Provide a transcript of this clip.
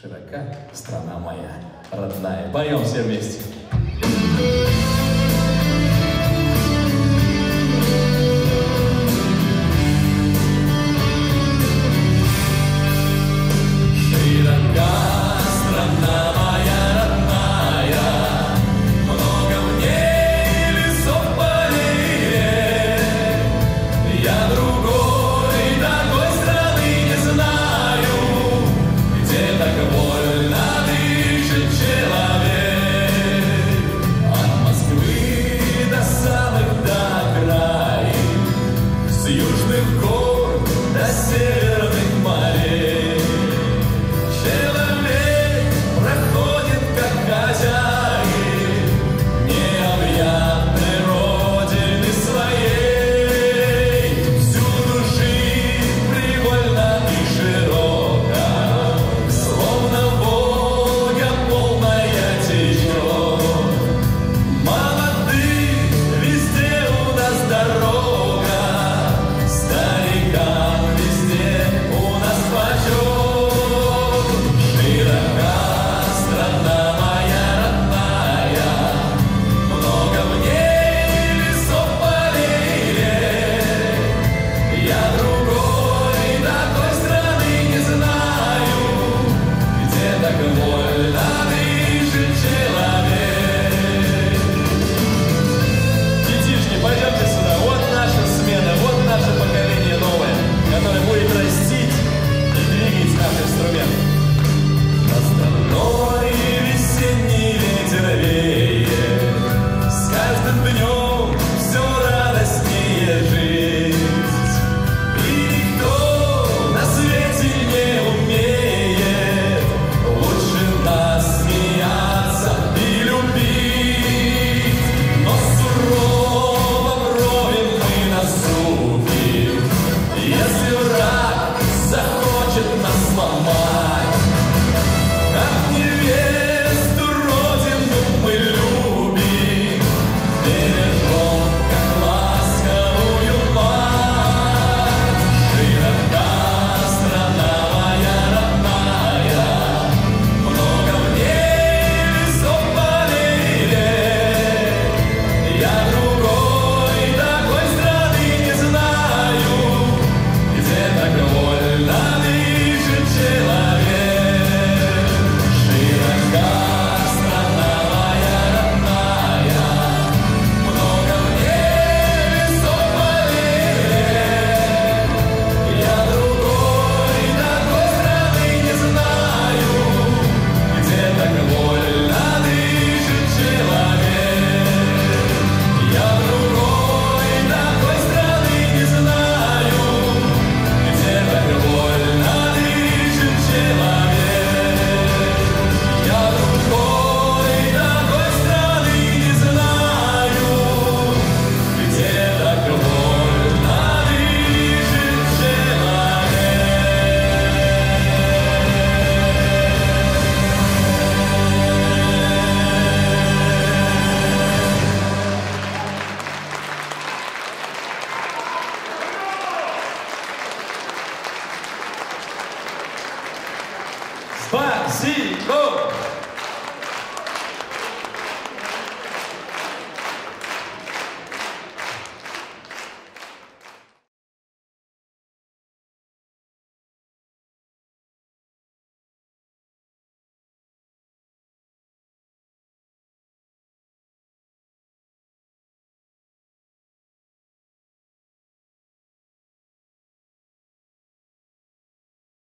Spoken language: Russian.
Широка страна моя, родная. Поем все вместе. sin. Paz e